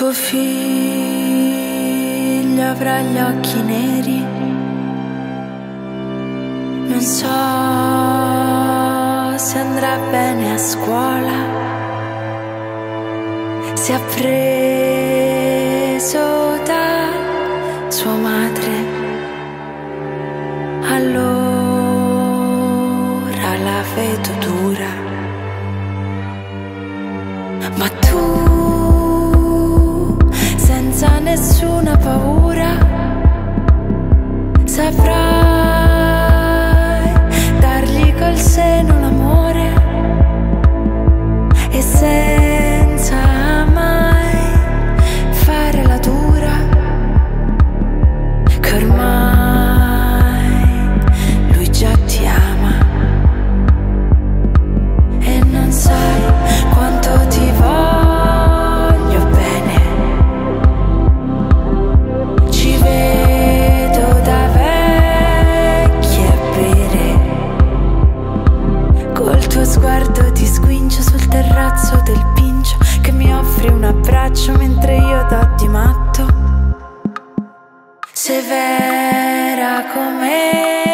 Tuo figlio avrà gli occhi neri, non so se andrà bene a scuola, se ha preso Il tuo sguardo ti squincio sul terrazzo del pincio Che mi offri un abbraccio mentre io do di matto. Severa come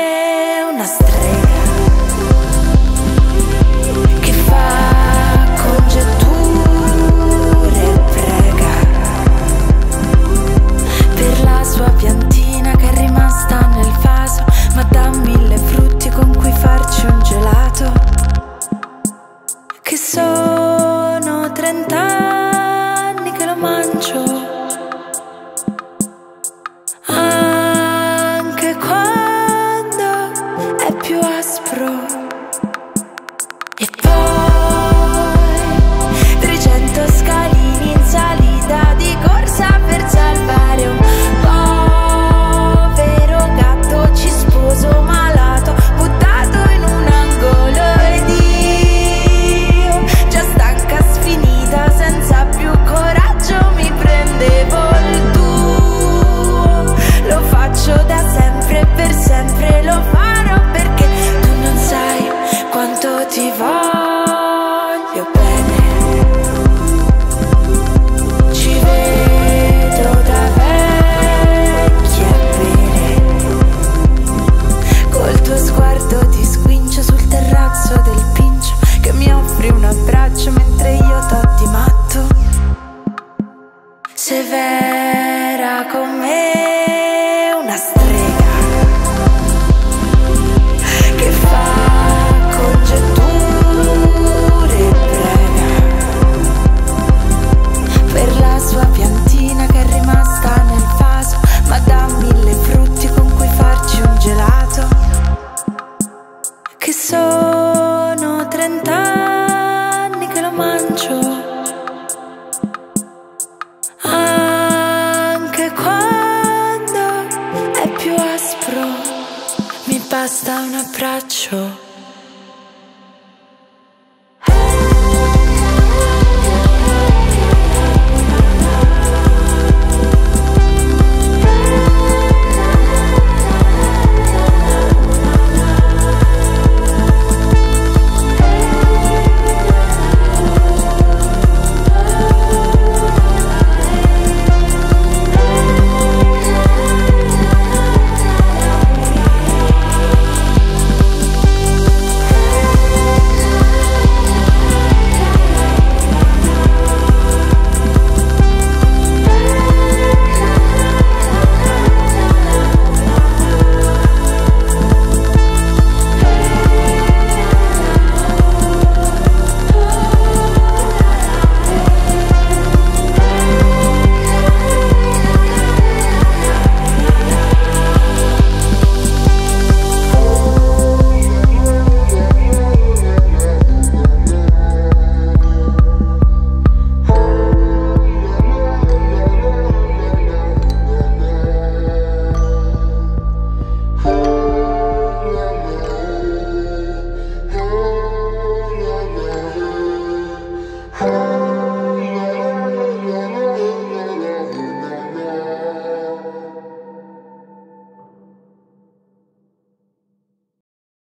aspro, mi basta un abbraccio.